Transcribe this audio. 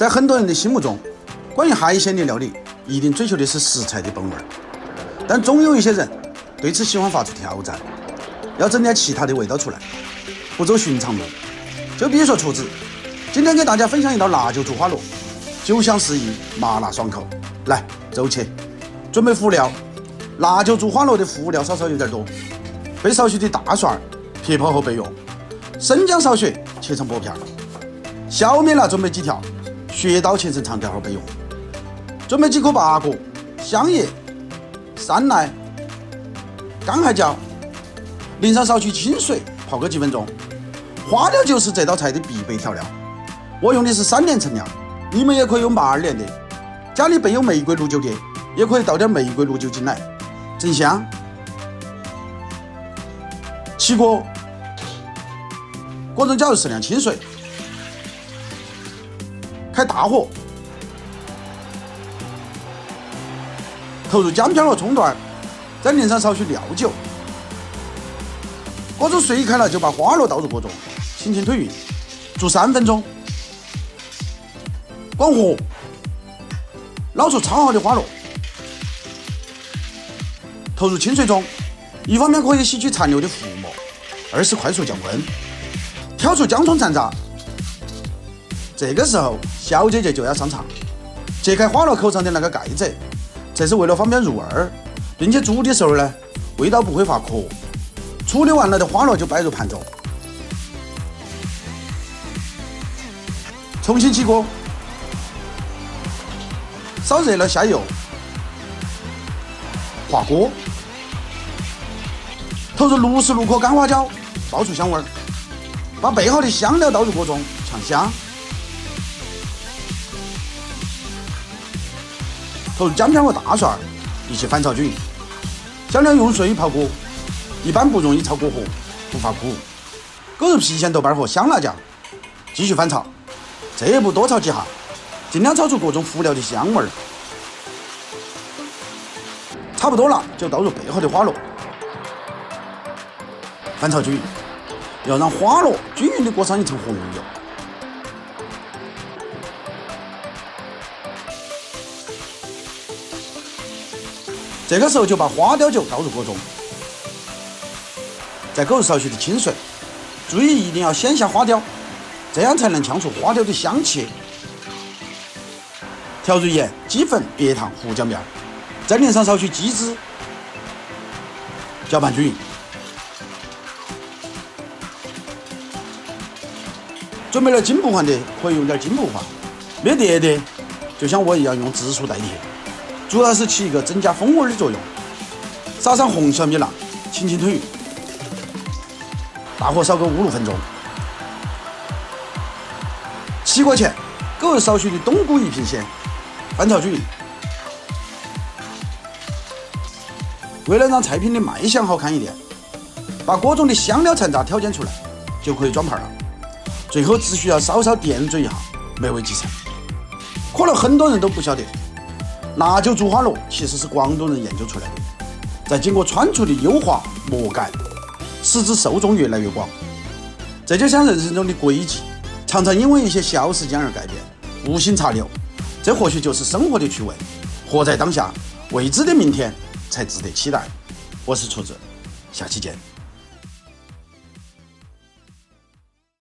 在很多人的心目中，关于海鲜的料理，一定追求的是食材的本味儿。但总有一些人对此喜欢发出挑战，要整点其他的味道出来，不走寻常路。就比如说厨子，今天给大家分享一道辣酒猪花螺，酒香四溢，麻辣爽口。来，走起！准备辅料：辣酒猪花螺的辅料稍稍有点多，备少许的大蒜儿撇泡后备用，生姜少许切成薄片，小米辣准备几条。血刀切成长条后备用。准备几颗八角、香叶、山奈、干海椒，淋上少许清水泡个几分钟。花雕酒是这道菜的必备调料，我用的是三年陈酿，你们也可以用八二年的。家里备有玫瑰露酒的，也可以倒点玫瑰露酒进来，增香。起锅，锅中加入适量清水。开大火，投入姜片和葱段，再淋上少许料酒。锅中水开了，就把花螺倒入锅中，轻轻推匀，煮三分钟。关火，捞出焯好的花螺，投入清水中，一方面可以吸取残留的浮沫，二是快速降温。挑出姜葱残渣。这个时候，小姐姐就要上场，揭开花螺口上的那个盖子，这是为了方便入味儿，并且煮的时候呢，味道不会发壳。处理完了的花螺就摆入盘中，重新起锅，烧热了下油，滑锅，投入六十六颗干花椒，爆出香味儿，把备好的香料倒入锅中，炝香。投入姜片和大蒜，一起翻炒均匀。香料用水泡过，一般不容易炒过火，不发苦。勾入郫县豆瓣和香辣酱，继续翻炒。这一步多炒几下，尽量炒出各种辅料的香味儿。差不多了，就倒入备好的花螺，翻炒均匀，要让花螺均匀的裹上一层红油。这个时候就把花雕酒倒入锅中，再勾入少许的清水，注意一定要先下花雕，这样才能呛出花雕的香气。调入盐、鸡粉、白糖、胡椒面，再淋上少许鸡汁，搅拌均匀。准备了金不换的可以用点金不换，没得的就像我一样用紫薯代替。主要是起一个增加风味的作用。撒上红小米辣，轻轻推匀，大火烧个五六分钟。起锅前，勾入少许的冬菇一品鲜，翻炒均匀。为了让菜品的卖相好看一点，把锅中的香料残渣挑拣出来，就可以装盘了。最后只需要稍稍点缀一下，美味即成。可能很多人都不晓得。辣酒煮花螺其实是广东人研究出来的，在经过川厨的优化魔改，使之受众越来越广。这就像人生中的轨迹，常常因为一些小事件而改变，无心插柳。这或许就是生活的趣味。活在当下，未知的明天才值得期待。我是厨子，下期见。